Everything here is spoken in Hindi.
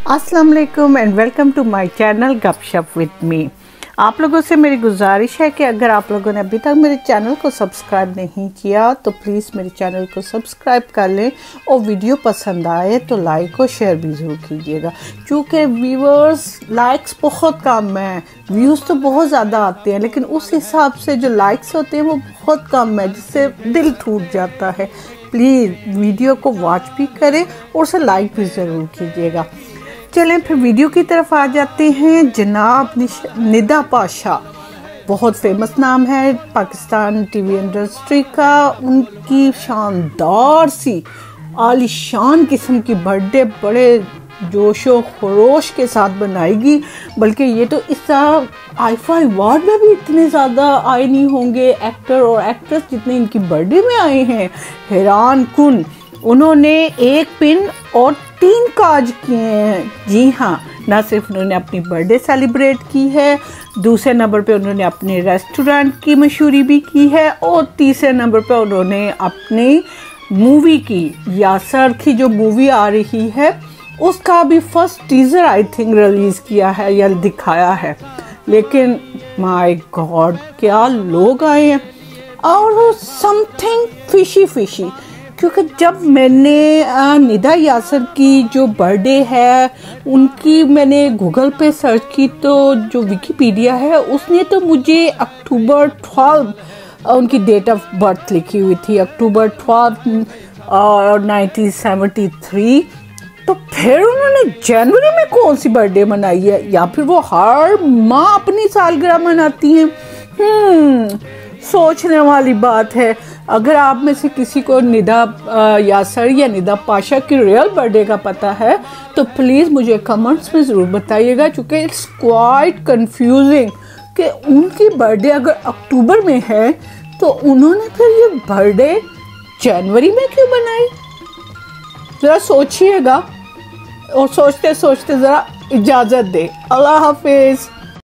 अस्सलाम वालेकुम and welcome to my channel Gapshap with me आप लोगों से मेरी गुजारिश है कि अगर आप लोगों ने अभी तक मेरे चैनल को सब्सक्राइब नहीं किया तो प्लीज़ मेरे चैनल को सब्सक्राइब कर लें और वीडियो पसंद आए तो लाइक और शेयर भी ज़रूर कीजिएगा। क्योंकि व्यूअर्स लाइक्स बहुत कम हैं। व्यूज़ तो बहुत ज़्यादा आते हैं, लेकिन उस हिसाब से जो लाइक्स होते हैं, वो बहुत कम है, जिससे दिल टूट जाता है। प्लीज़ वीडियो को वॉच भी करें और उसे लाइक भी ज़रूर कीजिएगा। चलें, फिर वीडियो की तरफ़ आ जाते हैं। जनाब निदा पाशा, बहुत फ़ेमस नाम है पाकिस्तान टीवी इंडस्ट्री का। उनकी शानदार सी, आलिशान किस्म की बर्थडे बड़े जोशो खरोश के साथ बनाएगी बल्कि ये तो इस आईफा अवार्ड में भी इतने ज़्यादा आए नहीं होंगे। एक्टर और एक्ट्रेस जितने इनकी बर्थडे में आए हैं, हैरान कुन उन्होंने एक पिन और तीन काज किए हैं। जी हाँ न सिर्फ़ उन्होंने अपनी बर्थडे सेलिब्रेट की है, दूसरे नंबर पे उन्होंने अपने रेस्टोरेंट की मशहूरी भी की है, और तीसरे नंबर पे उन्होंने अपनी मूवी की यासर की जो मूवी आ रही है, उसका भी first teaser I think release किया है या दिखाया है। लेकिन माय गॉड क्या लोग आए हैं। और समथिंग फिशी फिशी क्योंकि जब मैंने निदा यासर की जो बर्थडे है, उनकी मैंने गूगल पे सर्च की तो जो विकीपीडिया है, उसने तो मुझे अक्टूबर ट्वेल्व उनकी डेट ऑफ़ बर्थ लिखी हुई थी, अक्टूबर ट्वेल्व और नाइनटीन सेवेंटी थ्री। तो फिर उन्होंने जनवरी में कौन सी बर्थडे मनाई है? या फिर वो हर माँ अपनी सालगिरह मनाती हैं? हम्म सोचने वाली बात है। अगर आप में से किसी को निदा यासर या निदा पाशा की रियल बर्थडे का पता है तो प्लीज़ मुझे कमेंट्स में ज़रूर बताइएगा, क्योंकि इट्स क्वाइट कंफ्यूजिंग कि उनकी बर्थडे अगर अक्टूबर में है तो उन्होंने फिर ये बर्थडे जनवरी में क्यों बनाई ज़रा सोचिएगा और सोचते सोचते ज़रा इजाज़त दे। अल्लाह हाफिज़।